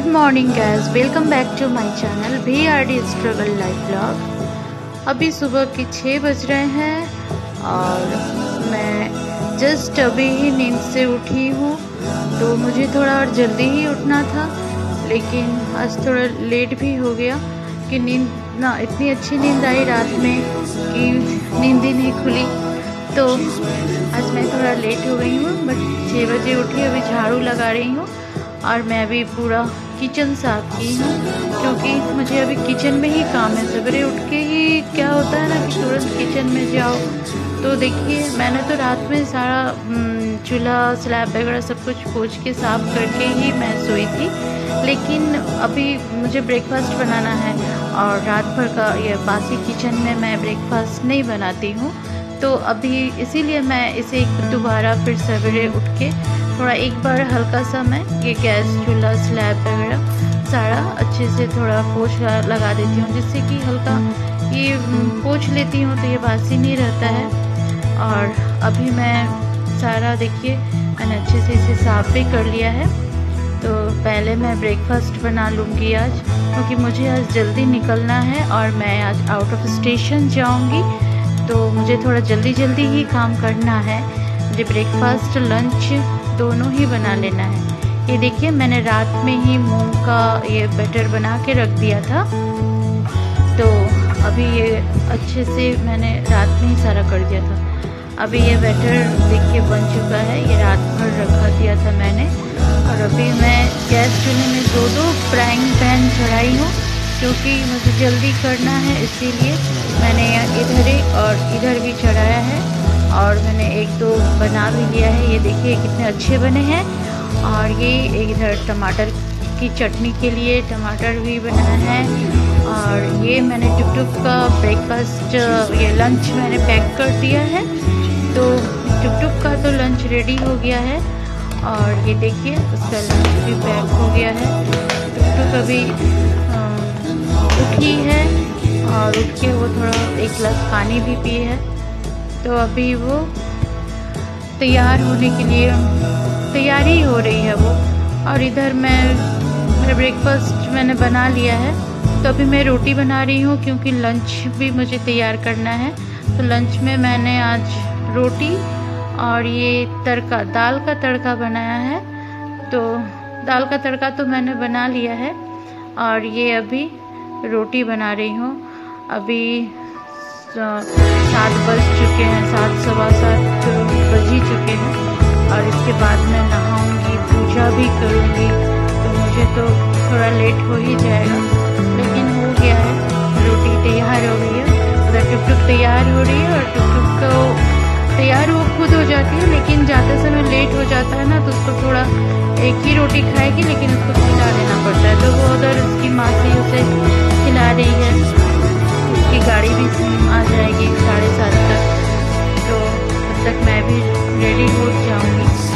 Good morning guys welcome back to my channel we are the struggle life blog अभी सुबह के छः बज रहे हैं और मैं जस्ट अभी ही नींद से उठी हूँ तो मुझे थोड़ा और जल्दी ही उठना था, लेकिन आज थोड़ा लेट भी हो गया कि नींद ना, इतनी अच्छी नींद आई रात में कि नींद ही नहीं खुली। तो आज मैं थोड़ा लेट हो गई हूँ, बट छः बजे उठी, अभी झाड़ू लगा रही हूँ और मैं अभी पूरा किचन साफ़ की हूँ, क्योंकि मुझे अभी किचन में ही काम है। सवेरे उठ के ही क्या होता है ना कि तुरंत किचन में जाओ। तो देखिए, मैंने तो रात में सारा चूल्हा, स्लैब वगैरह सब कुछ पोछ के साफ़ करके ही मैं सोई थी। लेकिन अभी मुझे ब्रेकफास्ट बनाना है और रात भर का ये बासी किचन में मैं ब्रेकफास्ट नहीं बनाती हूँ। तो अभी इसीलिए मैं इसे दोबारा फिर सवेरे उठ के थोड़ा एक बार हल्का सा मैं ये गैस चूल्हा, स्लैब वगैरह सारा अच्छे से थोड़ा पोछ लगा देती हूँ, जिससे कि हल्का ये पोछ लेती हूँ तो ये बासी नहीं रहता है। और अभी मैं सारा देखिए, मैंने अच्छे से इसे साफ़ भी कर लिया है। तो पहले मैं ब्रेकफास्ट बना लूँगी आज, क्योंकि मुझे आज जल्दी निकलना है और मैं आज आउट ऑफ़ स्टेशन जाऊँगी। तो मुझे थोड़ा जल्दी जल्दी ही काम करना है। मुझे ब्रेकफास्ट लंच दोनों ही बना लेना है। ये देखिए, मैंने रात में ही मूंग का ये बैटर बना के रख दिया था। तो अभी ये अच्छे से मैंने रात में ही सारा कर दिया था। अभी ये बैटर देखिए बन चुका है। ये रात भर रखा दिया था मैंने। और अभी मैं गैस चूल्हे में दो दो फ्राइंग पैन चढ़ाई हूँ। क्योंकि मुझे जल्दी करना है, इसीलिए मैंने यहाँ इधर ही और इधर भी चढ़ाया है और मैंने एक दो बना भी लिया है। ये देखिए कितने अच्छे बने हैं और ये इधर टमाटर की चटनी के लिए टमाटर भी बना है और ये मैंने टुकटुक का ब्रेकफास्ट ये लंच मैंने पैक कर दिया है। तो टुकटुक का तो लंच रेडी हो गया है और ये देखिए उसका लंच भी पैक हो गया है। टुकटुक अभी रुकी है और रुक के वो थोड़ा एक गिलास पानी भी पिए है। तो अभी वो तैयार होने के लिए तैयारी हो रही है वो। और इधर मैं, मेरा ब्रेकफास्ट मैंने बना लिया है। तो अभी मैं रोटी बना रही हूँ क्योंकि लंच भी मुझे तैयार करना है। तो लंच में मैंने आज रोटी और ये तड़का, दाल का तड़का बनाया है। तो दाल का तड़का तो मैंने बना लिया है। और ये अभी रोटी बना रही हूँ। अभी सात बज चुके हैं, सात, सवा सात बज ही चुके हैं और इसके बाद मैं नहाऊँगी, पूजा भी करूँगी तो मुझे तो थोड़ा लेट हो ही जाएगा। लेकिन हो गया है, रोटी तैयार हो गई है। अगर टुक टुक तैयार हो रही है और टुक टुक तो तैयार वो खुद हो जाती है, लेकिन ज़्यादा समय लेट हो जाता है ना तो उसको थोड़ा एक ही रोटी खाएगी, लेकिन उसको खिला पड़ता है तो वो उधर उसकी मासी उसे खिला रही है। उसकी गाड़ी भी आ जाएगी साढ़े सात तक। तो तब तक मैं भी रेडी हो जाऊँगी।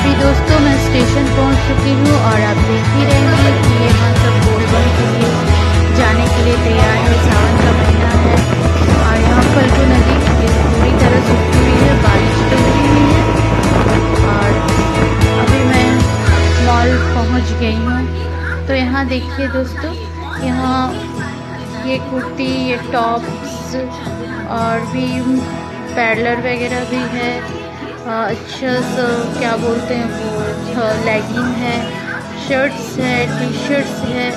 अभी दोस्तों मैं स्टेशन पहुँच चुकी हूँ और आप देख ही रहे हैं कि ये हम सब बोलबम के लिए जाने के लिए तैयार है, सावन का महीना है और यहाँ फलगू नदी पूरी तरह सूखी हुई है, बारिश तो हुई हुई है। और अभी मैं मॉल पहुँच गई हूँ। तो यहाँ देखिए दोस्तों, यहाँ ये कुर्ती, ये टॉप्स और भी पैडलर वगैरह भी है। हाँ, अच्छा सा क्या बोलते हैं वो? अच्छा, लेगिन है शर्ट्स है टी शर्ट्स है,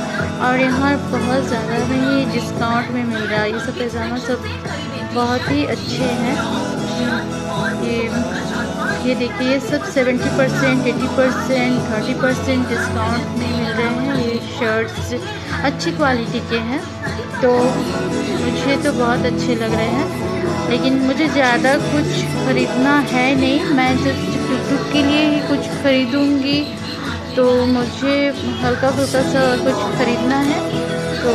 और यहाँ बहुत ज़्यादा नहीं डिस्काउंट में मिल रहा है। ये सब पैजामा सब बहुत ही अच्छे हैं। ये ये देखिए, ये सब 70 percent eighty percent thirty percent discount में मिल रहे हैं। ये शर्ट्स अच्छी क्वालिटी के हैं। तो मुझे तो बहुत अच्छे लग रहे हैं। लेकिन मुझे ज़्यादा कुछ ख़रीदना है नहीं। मैं सिर्फ़ पिकनिक के लिए ही कुछ ख़रीदूँगी। तो मुझे हल्का फुल्का सा कुछ ख़रीदना है। तो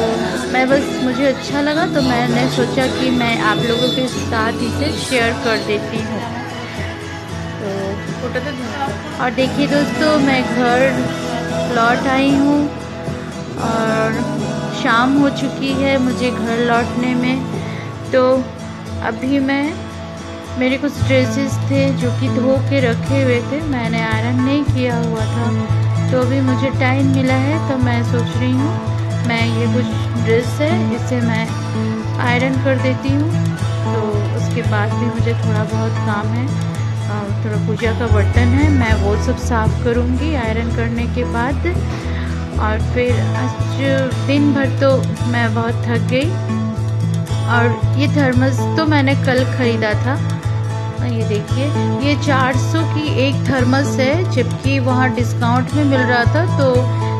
मैं बस, मुझे अच्छा लगा तो मैंने सोचा कि मैं आप लोगों के साथ इसे शेयर कर देती हूँ। तो और देखिए दोस्तों, मैं घर लौट आई हूँ, और शाम हो चुकी है मुझे घर लौटने में। तो अभी मैं, मेरे कुछ ड्रेसेस थे जो कि धो के रखे हुए थे, मैंने आयरन नहीं किया हुआ था। तो अभी मुझे टाइम मिला है तो मैं सोच रही हूँ, मैं ये कुछ ड्रेस है, इसे मैं आयरन कर देती हूँ। तो उसके बाद भी मुझे थोड़ा बहुत काम है थोड़ा पूजा का बर्तन है, मैं वो सब साफ़ करूँगी आयरन करने के बाद। और फिर आज दिन भर तो मैं बहुत थक गई। और ये थर्मस तो मैंने कल ख़रीदा था। ये देखिए, ये 400 की एक थर्मस है, जबकि वहाँ डिस्काउंट में मिल रहा था तो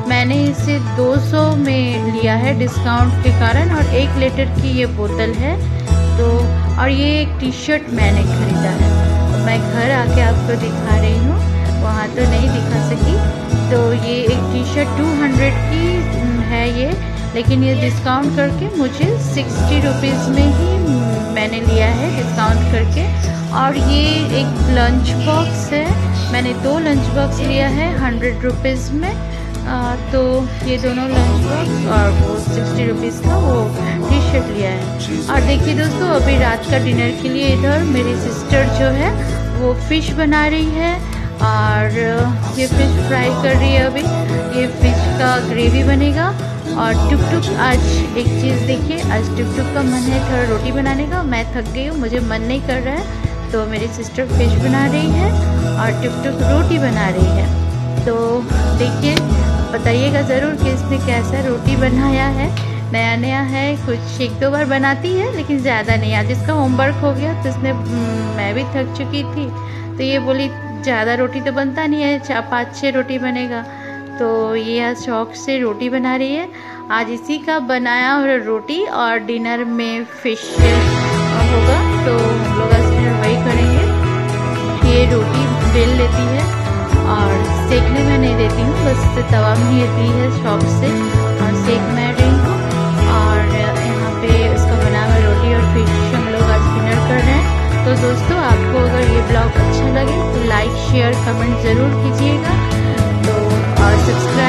मैंने इसे 200 में लिया है डिस्काउंट के कारण और एक लीटर की ये बोतल है। तो और ये एक टी शर्ट मैंने ख़रीदा है। तो मैं घर आके आपको दिखा रही हूँ, वहाँ तो नहीं दिखा सकी। तो ये एक टी शर्ट 200 की है ये। लेकिन ये डिस्काउंट करके मुझे सिक्सटी रुपीज़ में ही मैंने लिया है डिस्काउंट करके। और ये एक लंच बॉक्स है। मैंने दो लंच बॉक्स लिया है हंड्रेड रुपीज़ में। आ, तो ये दोनों लंच बॉक्स और वो सिक्सटी रुपीज़ का वो टी शर्ट लिया है। और देखिए दोस्तों अभी रात का डिनर के लिए इधर मेरी सिस्टर जो है वो फ़िश बना रही है। और ये फ़िश फ्राई कर रही है अभी। ये फ़िश का ग्रेवी बनेगा। और टुक टुक आज एक चीज़ देखिए, आज टुक टुक का मन है थोड़ा रोटी बनाने का, मैं थक गई हूँ, मुझे मन नहीं कर रहा है तो मेरी सिस्टर फ़िश बना रही है और टुक टुक रोटी बना रही है। तो देखिए, बताइएगा ज़रूर कि इसने कैसा रोटी बनाया है। नया नया है, कुछ एक दो बार बनाती है, लेकिन ज़्यादा नहीं। आज इसका होमवर्क हो गया तो इसने मैं भी थक चुकी थी। तो ये बोली, ज़्यादा रोटी तो बनता नहीं है चार पाँच छः रोटी बनेगा। तो ये आज शौक से रोटी बना रही है। आज इसी का बनाया हुआ रोटी और डिनर में फ़िश होगा। तो हम लोग आज डिनर वही करेंगे। ये रोटी बेल लेती है और सेकने में नहीं देती हूँ, बस तवा में ही दी है शॉप से। और सेक मैं रही हूँ और यहाँ पे उसका बना हुआ रोटी और फ़िश हम लोग आज डिनर कर रहे हैं। तो दोस्तों, आपको अगर ये ब्लॉग अच्छा लगे तो लाइक, शेयर, कमेंट ज़रूर कीजिए it's now.